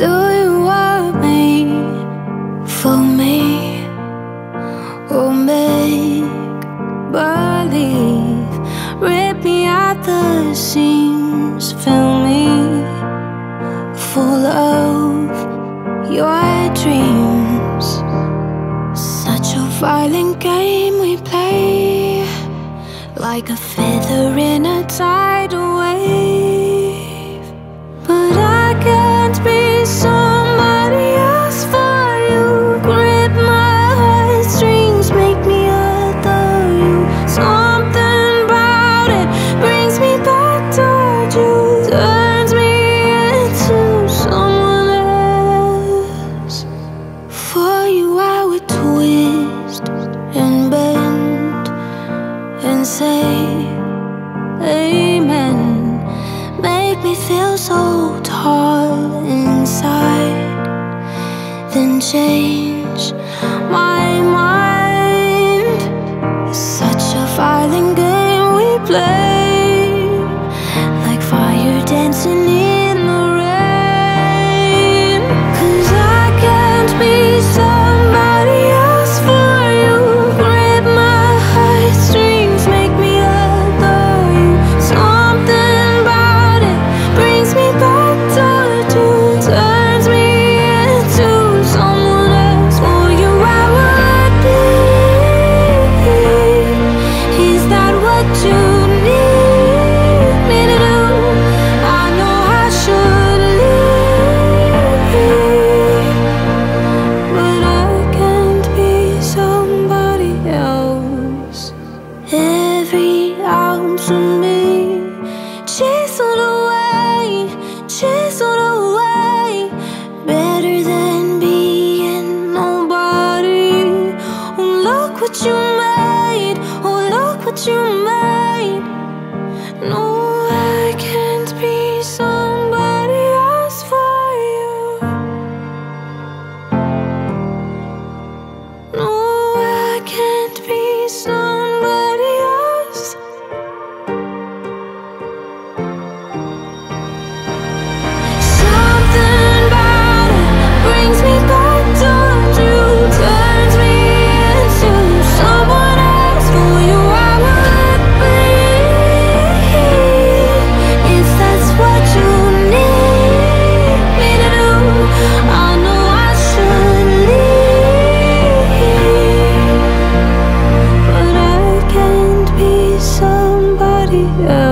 Do you want me for me or make believe? Rip me at the seams, fill me full of your dreams. Such a violent game we play, like a feather in a tidal wave. and say Amen. Make me feel so tall inside. Then change my mind. It's such a violent game we play Like fire dancing every ounce of me Chiseled away, chiseled away. Better than being nobody. Oh, look what you made, oh, look what you made. Yeah.